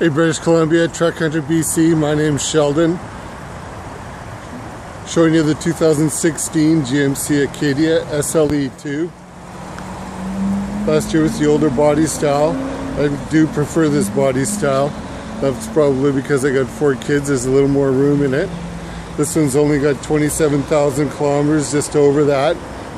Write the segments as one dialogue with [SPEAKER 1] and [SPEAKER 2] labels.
[SPEAKER 1] Hey British Columbia, Truck Hunter BC, my name's Sheldon. Showing you the 2016 GMC Acadia SLE2. Last year was the older body style. I do prefer this body style. That's probably because I got four kids, there's a little more room in it. This one's only got 27,000 kilometers, just over that.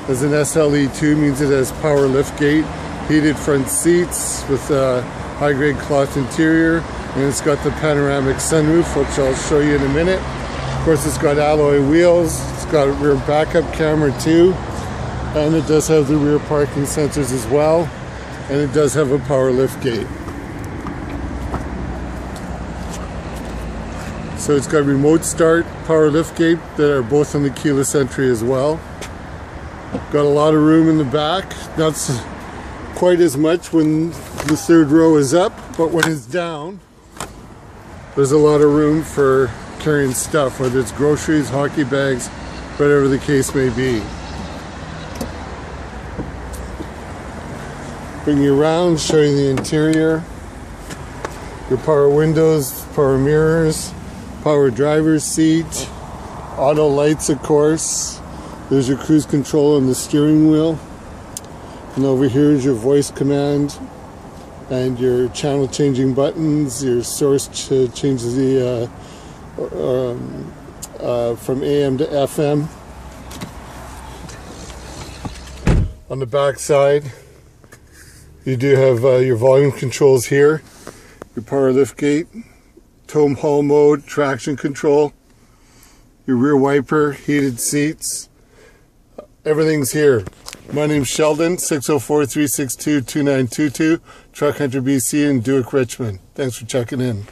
[SPEAKER 1] As an SLE2 means it has power lift gate, heated front seats with a high grade cloth interior, and it's got the panoramic sunroof, which I'll show you in a minute. Of course, it's got alloy wheels, it's got a rear backup camera too, and it does have the rear parking sensors as well, and it does have a power lift gate. So it's got remote start, power lift gate that are both on the keyless entry as well. Got a lot of room in the back, not quite as much when the third row is up, but when it's down, there's a lot of room for carrying stuff, whether it's groceries, hockey bags, whatever the case may be. Bring you around, show you the interior, your power windows, power mirrors, power driver's seat, auto lights of course. There's your cruise control on the steering wheel. And over here is your voice command and your channel changing buttons, your source ch changes the uh, um, uh, from AM to FM. On the back side, you do have uh, your volume controls here, your power lift gate, tow haul mode, traction control, your rear wiper, heated seats. Everything's here. My name's Sheldon, 604-362-2922, Truck Hunter BC in Duke, Richmond. Thanks for checking in.